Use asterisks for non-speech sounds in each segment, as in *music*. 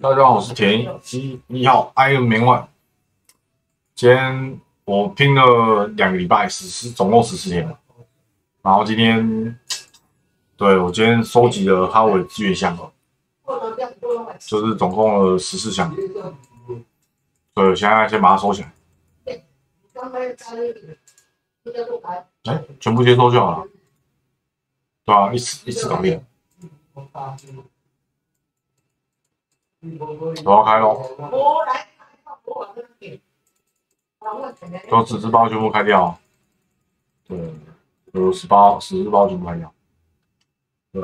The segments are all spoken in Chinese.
大家好，我是田一一号 Iron Man One。今天我拼了两个礼拜，十四总共十四天。然后今天，对我今天收集了哈维资源箱，就是总共了十四箱。所以我现在先把它收起来。哎，全部接收就好了。对啊，一次一次搞定。我要开喽！都十只包全部开掉。对，有十包，十只包全部开掉。对，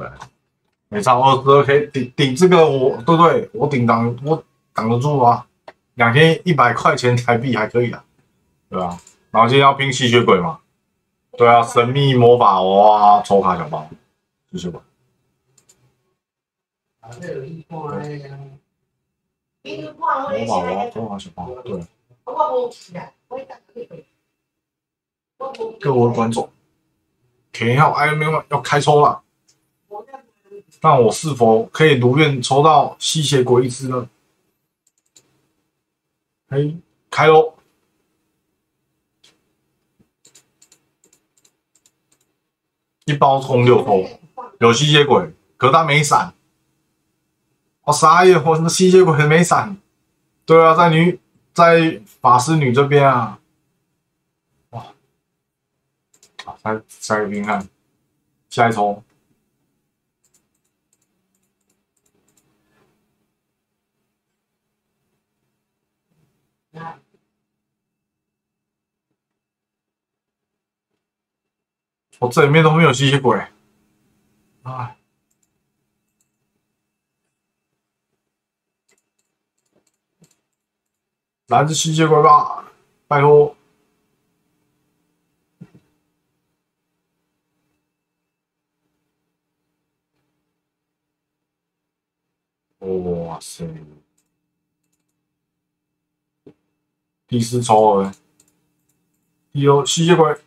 没差，二十二 K 顶顶这个我，对不对？我顶挡，我挡得住啊！两千一百块钱台币还可以啊，对吧？然后今天要拼吸血鬼嘛？对啊，神秘魔法哇，抽卡小包，吸血鬼。魔法王，中华小包，对。各位观众，田一号 Iron Man 要开抽了，但我是否可以如愿抽到吸血鬼一只呢？嘿，开喽！一包充六抽，有吸血鬼，可他没闪。我傻眼，我什么吸血鬼还没闪？对啊，在女在法师女这边啊！哇，好，再再给你看，下一抽。我这里面都没有吸血鬼，哎。来自吸血鬼吧，拜托！哇塞，第四抽了，有吸血鬼。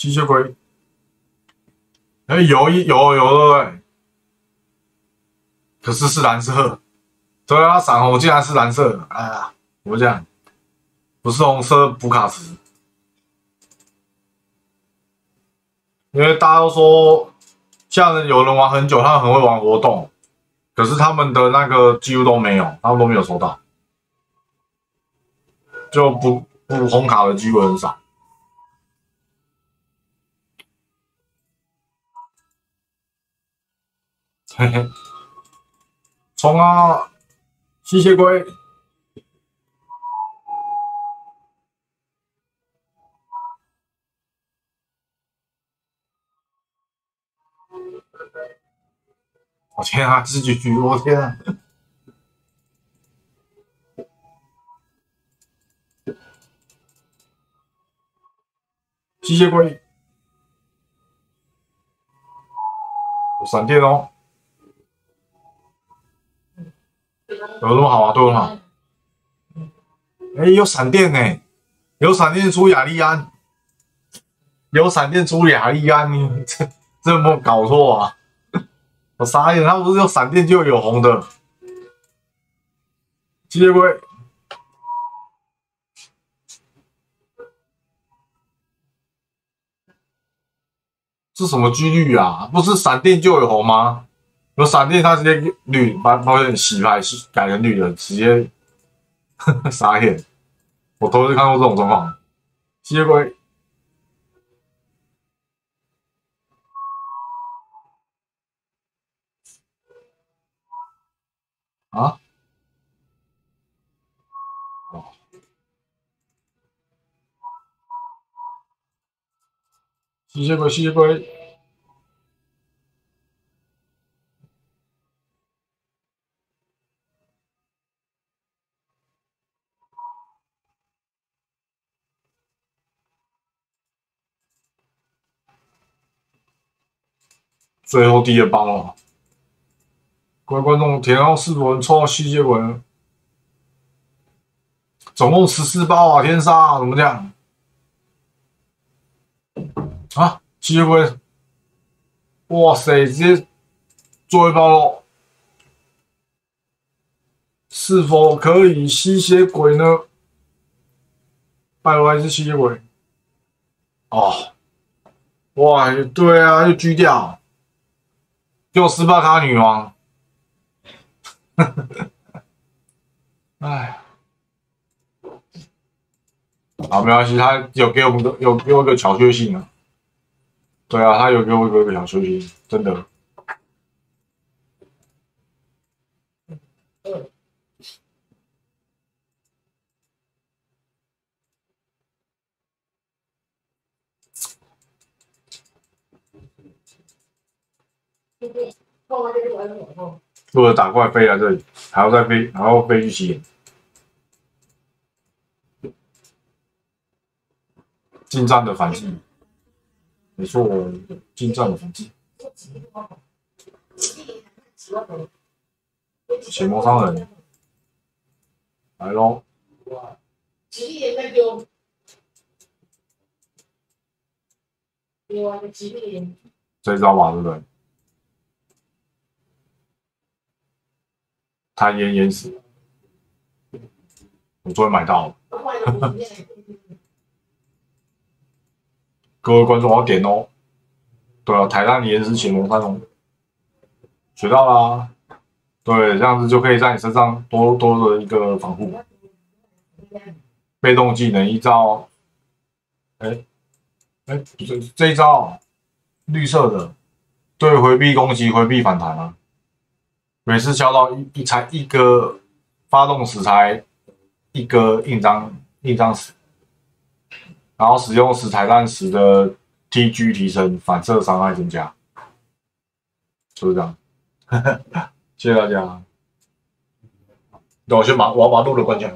吸血鬼，哎，有一有有对，可是是蓝色，对啊，闪红竟然是蓝色，哎呀，我讲，不是红色补卡池，因为大家都说，像有人玩很久，他们很会玩活动，可是他们的那个几乎都没有，他们都没有收到，就补补红卡的机会很少。嘿嘿，冲啊！吸血鬼！我天啊，自己局！我天啊！吸血鬼！闪电哦！有那么好啊？对很好。哎，有闪电呢，有闪电出雅利安，有闪电出雅利安，你 *laughs* 这这有没有搞错啊？我傻眼，他不是有闪电就有红的，吸血鬼，是什么几率啊？不是闪电就有红吗？有闪电，他直接绿，把保险洗牌洗改成绿的，直接 *laughs* 傻眼。我头次看过这种状况。吸血鬼啊？吸血鬼，吸血鬼。最后第二包了，各位观众，填到四轮抽到吸血鬼，总共十四包啊！天杀，怎么这样？啊，吸血鬼！哇塞，直接做一包喽！是否可以吸血鬼呢？拜托，还是吸血鬼？哦，哇，对啊，又狙掉。就斯巴卡女王，*laughs* 哎，好，没关系，他有给我们个有给我一个小确幸啊。对啊，他有给我一个小确幸，真的。如果打怪飞来这里，还要再飞，还要飞去吸引。近战的反击，没错，近战的反击。血魔商人，来喽！这招吧，对不对？他淹淹死，我终于买到了。*laughs* 各位观众要点哦。对啊，台大岩石潜龙三龙，学到啦。对，这样子就可以在你身上多多的一个防护。被动技能一招，哎哎，这这一招绿色的，对回避攻击、回避反弹啊。每次消到一一才一个发动时才一个印章印章石，然后使用时彩蛋时的 TG 提升，反射伤害增加，是不是这样。*laughs* 谢谢大家。那我先把我要把录的关掉。